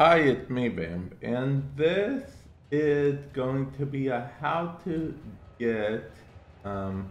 Hi, it's me, Vamp, and this is going to be a how to get um,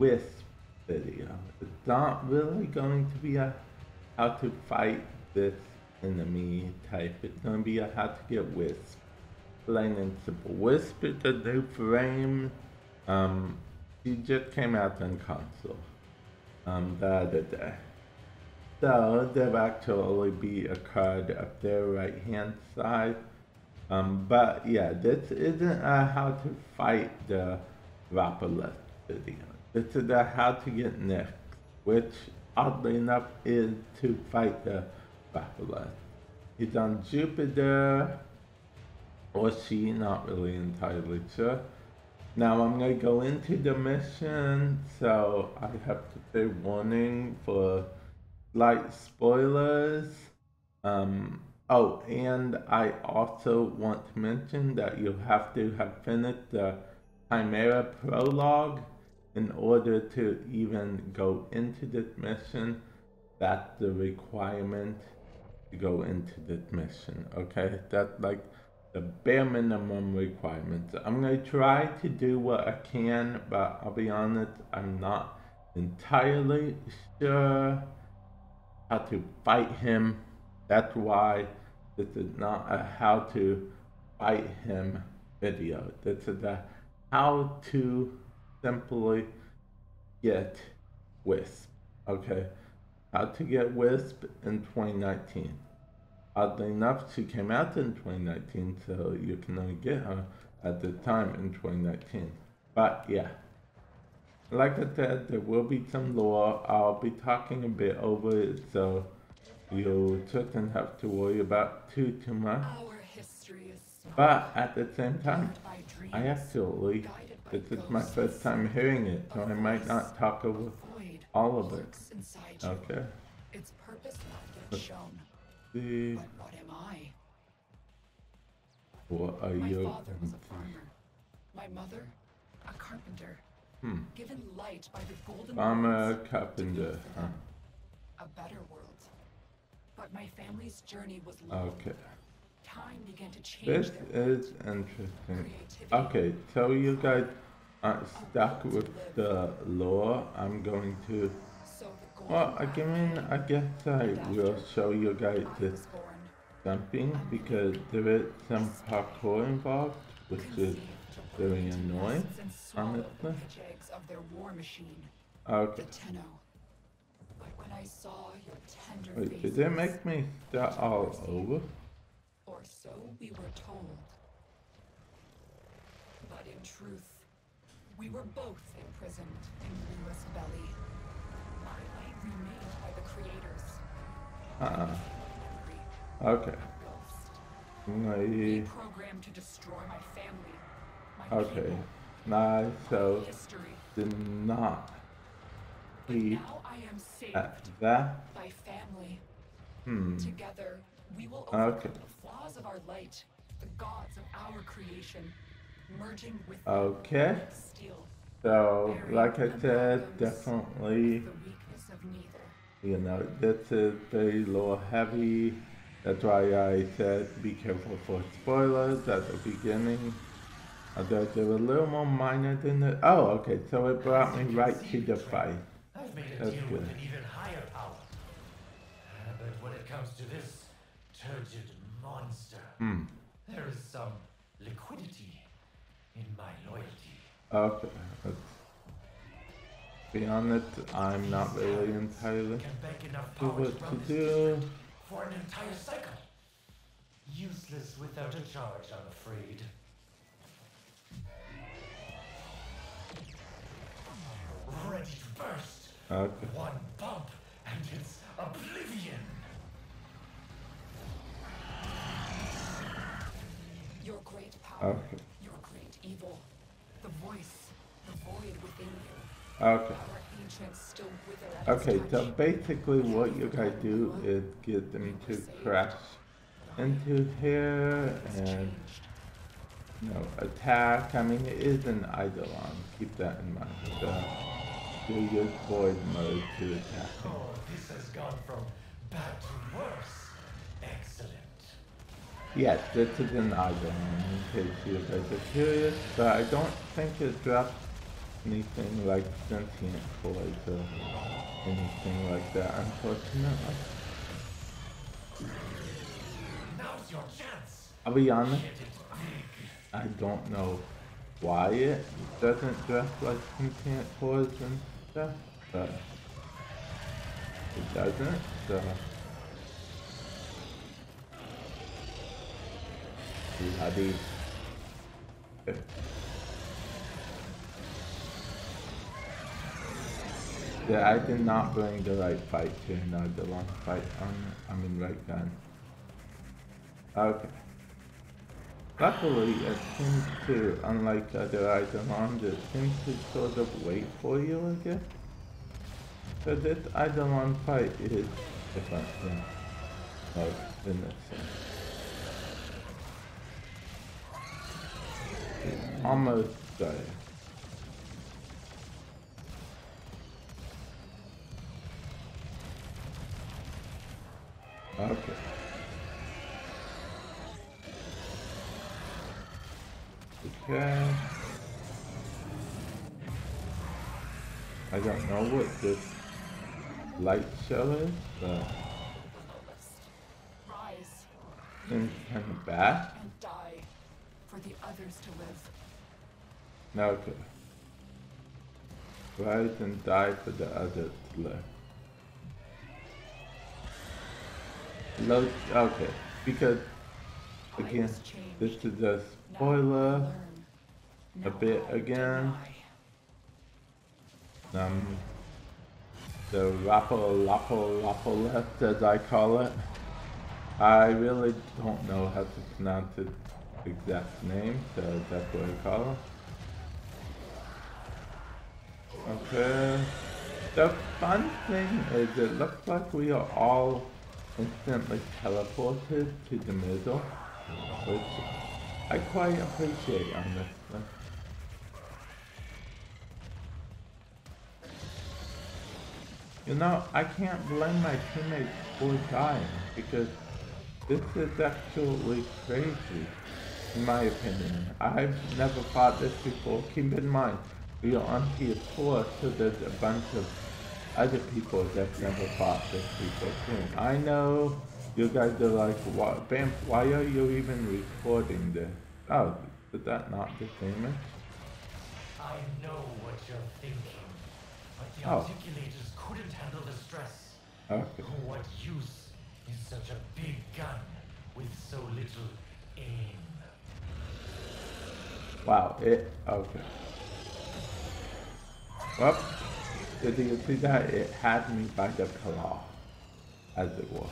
Wisp video. It's not really going to be a how to fight this enemy type. It's going to be a how to get Wisp. Plain and simple. Wisp is a new frame. Um, just came out on console um, the other day. So there actually be a card up there right hand side. Um, but yeah, this isn't a how to fight the Rapalus video. This is a how to get next, which oddly enough is to fight the Rapalus. He's on Jupiter, or she, not really entirely sure. Now I'm going to go into the mission, so I have to say warning for slight spoilers. Um, oh, and I also want to mention that you have to have finished the Chimera prologue in order to even go into this mission. That's the requirement to go into this mission, okay? That's like the bare minimum requirements. I'm going to try to do what I can, but I'll be honest, I'm not entirely sure how to fight him. That's why this is not a how to fight him video. This is a how to simply get Wisp. Okay, how to get Wisp in 2019. Oddly enough, she came out in 2019, so you can only get her at the time in 2019. But yeah, like I said, there will be some lore. I'll be talking a bit over it, so you shouldn't have to worry about too too much. But at the same time, I actually, this is my first time hearing it, so I might not talk over all of it. Okay. Its purpose not yet shown. See. But what am I? What are my you? My father was a farmer. My mother, a carpenter. Hmm. Given light by the golden I'm a carpenter. Huh. A better world. But my family's journey was long. Okay. Time began to change. This is interesting. Okay, so you guys are stuck with the lore. I'm going to. Well, I mean, I guess I will show you guys this jumping because there is some parkour involved, which is very annoying, honestly. Okay. Wait, did they make me that all over? Or so we were told. But in truth, we were both imprisoned in Lua's belly. My light remade by the creators. Uh-uh. Okay. I... Programmed to destroy my family. Okay. Nice. So did not eat at that. By family. Hmm. Together, we will overcome okay. the flaws of our light, the gods of our creation, merging with okay. Steel, so, like I said, definitely, you know, this is very low heavy. That's why I said be careful for spoilers at the beginning. Although they were a little more minor than that. Oh, okay, so it brought me right to the fight. I've made a That's deal good. with an even higher power. Uh, but when it comes to this turgid monster, hmm. there is some liquidity in my loyalty. Okay, let's be honest, I'm not really entirely sure what to do. For an entire cycle. Useless without a charge, I'm afraid. Ready to burst. Okay. Uh, One bump and it's oblivion. Your great power, okay. your great evil, the voice, the void within you. Okay. Okay, so basically what you guys do is get them to crash into here and you know, attack. I mean, it is an Eidolon. Keep that in mind. So, do your void mode to attack him. Oh, this has gone from bad to worse. Excellent. Yes, this is an item in case you guys are curious, but I don't think it drops anything like sentient toys or anything like that, unfortunately. Now's your chance. I'll be honest, Get it big. I don't know why it doesn't dress like sentient toys and stuff, but it doesn't, so. See how these. Yeah, I did not bring the right fight to no, the wrong fight on, I mean right gun. Okay. Luckily, uh, it seems to, unlike other Eidolons, it seems to sort of wait for you, I guess. So this Eidolon fight is different than in this sense. It's almost there. Okay. Okay. I don't know what this light show is, but Rise kind of bad. and die for the others to live. Okay. Rise and die for the others to live. Low, okay, because again, this is a spoiler. A bit again. um, the Lapo as I call it. I really don't know how to pronounce its exact name, so that's what I call it. Okay. The fun thing is it looks like we are all instantly teleported to the middle, which I quite appreciate one. You know, I can't blame my teammates for dying because this is actually crazy, in my opinion. I've never fought this before. Keep in mind, we are on tier 4, so there's a bunch of other people that never fought this before too. I know you guys are like, why, Vamp, why are you even recording this? Oh, is that not the famous? I know what you're thinking, but the Oh. articulators couldn't so little aim? Wow, it, okay. Well, did you see that? It had me by the claw, as it was.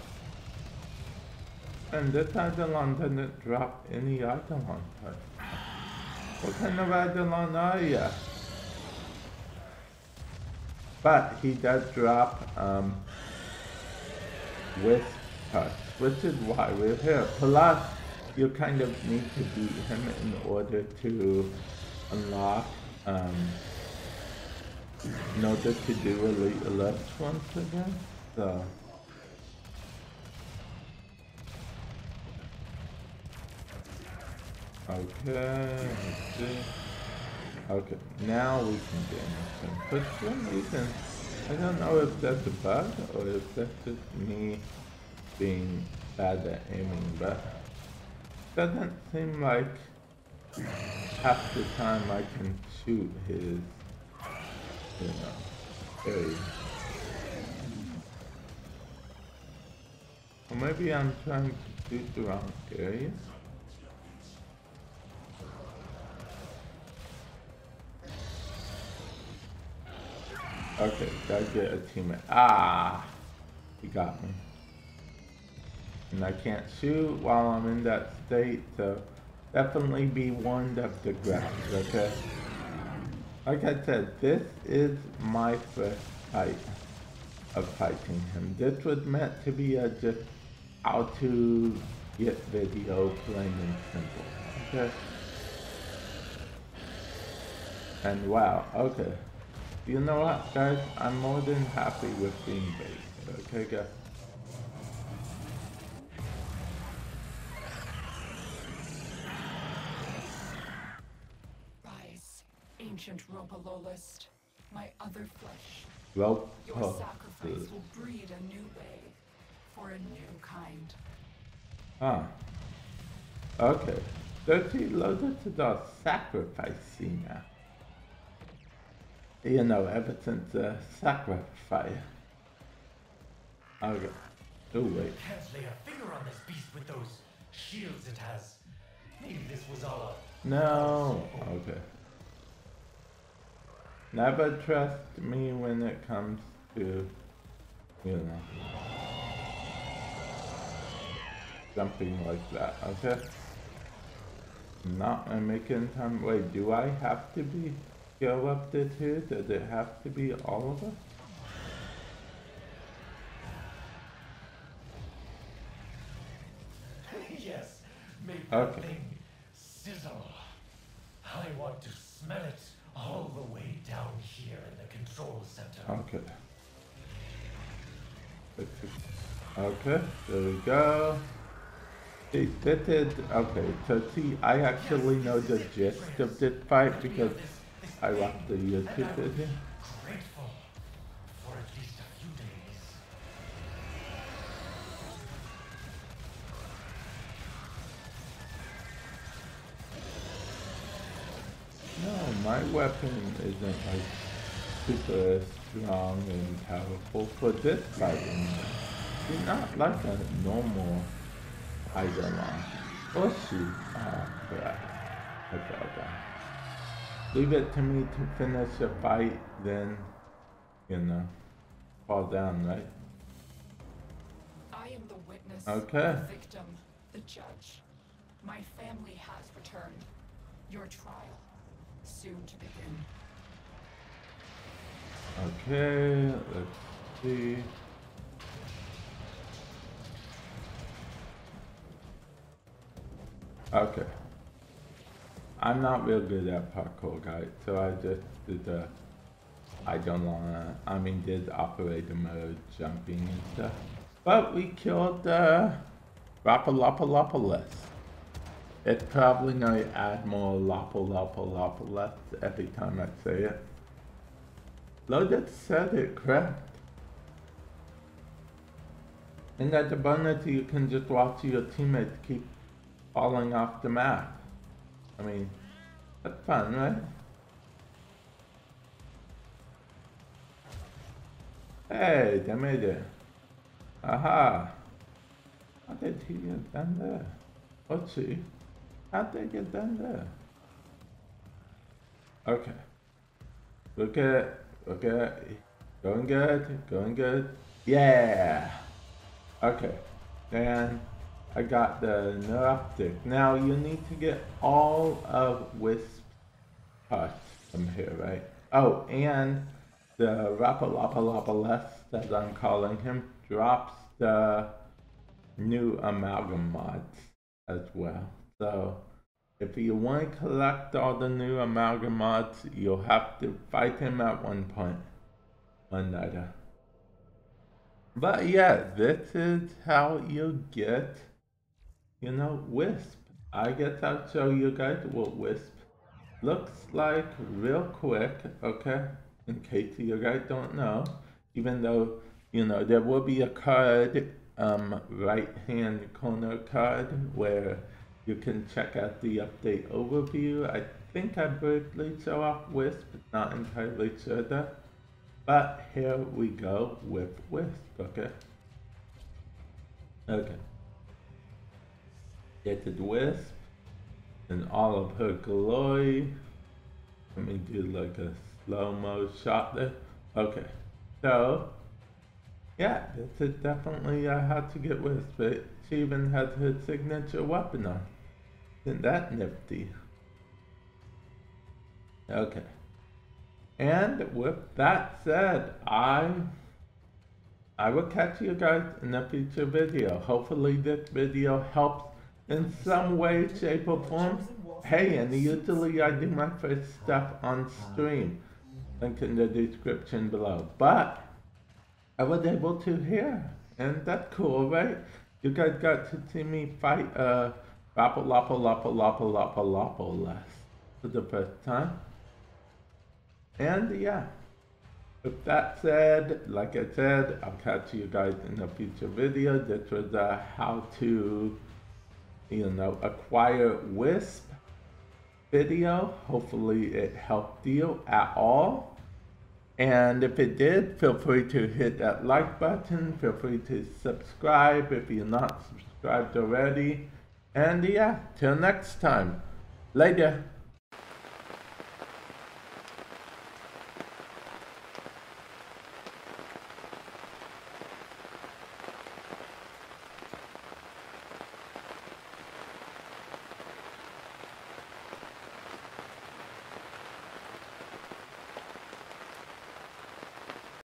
And this Eidolon didn't drop any Eidolon type. What kind of Eidolon are you? But he does drop, um, Wisp touch, which is why we're here. Plus, you kind of need to beat him in order to unlock, um, in order to do Elite Elect once again. So, okay, let's see. Okay, now we can damage him. For some reason, I don't know if that's a bug or if that's just me being bad at aiming, but doesn't seem like half the time I can shoot his, you know, area. Or maybe I'm trying to shoot the wrong area. Okay, gotta get a teammate. Ah! He got me. And I can't shoot while I'm in that state, so definitely be warned of the ground, okay? Like I said, this is my first fight of fighting him. This was meant to be a just how to get video plain and simple, okay? And wow, okay. You know what, guys? I'm more than happy with being bait. Okay, guys? Ancient Ropalolyst, my other flesh. Well, Your oh, sacrifice will breed a new way for a new kind. Ah. Okay. Dirty loaded to the sacrifice now. You know, ever since the sacrifice. Okay. Oh wait. Can't lay a finger on this beast with those shields it has. Maybe this was all a No. Okay. Never trust me when it comes to, you know, something like that. Okay. Not I'm making time. Wait, do I have to be go up this here? Does it have to be all of us? yes. Make Okay. the thing sizzle. I want to smell it all the way down here in the control center. Okay. Okay, there we go. See, this is, okay, so see, I actually know the gist of this fight because I watched the YouTube video. For at least a few days. No, my weapon isn't like super strong and powerful for this fighting. It's not like a normal Eidolon. Or. I fell down. Leave it to me to finish a fight, then, you know, fall down, right? I am the witness, Okay. the victim, the judge. My family has returned. Your trial, soon to begin. Okay, let's see. Okay. I'm not real good at parkour, guys, so I just did the. I don't wanna. I mean, did operator mode, jumping and stuff. But we killed the Rapalopalopolis. It's probably gonna add more Lopalopalopolis every time I say it. Loaded said it correct. And that the you can just watch your teammates keep falling off the map. I mean, that's fun, right? Hey, they made it. Aha. How did he get down there? Let's see. How'd they get down there? Okay. Look at, look at, going good, going good. Yeah. Okay. And I got the neuroptic. Now you need to get all of Wisp parts from here, right? Oh, and the Rapalapalapaless that I'm calling him drops the new amalgam mods as well. So if you want to collect all the new amalgam mods, you'll have to fight him at one point. One. But yeah, this is how you get, you know, Wisp. I guess I'll show you guys what Wisp looks like real quick, okay? In case you guys don't know. Even though, you know, there will be a card, um, right hand corner card where you can check out the update overview. I think I briefly show off Wisp, not entirely sure though. But here we go with Wisp, okay? Okay. The Wisp and all of her glory. Let me do like a slow-mo shot there. Okay, so yeah, this is definitely uh, how to get Wisp. She even has her signature weapon on. Isn't that nifty? Okay. And with that said, I I will catch you guys in a future video. Hopefully this video helps in some way, shape, or form. Hey, and usually I do my first stuff on stream. Link in the description below. But I was able to hear, and that's cool, right? You guys got to see me fight uh Lapo Lapo Lapo Lapo Lapo less for the first time. And yeah, with that said, like I said, I'll catch you guys in a future video. This was a how to, you know, acquire Wisp video. Hopefully it helped you at all. And if it did, feel free to hit that like button. Feel free to subscribe if you're not subscribed already. And yeah, till next time. Later.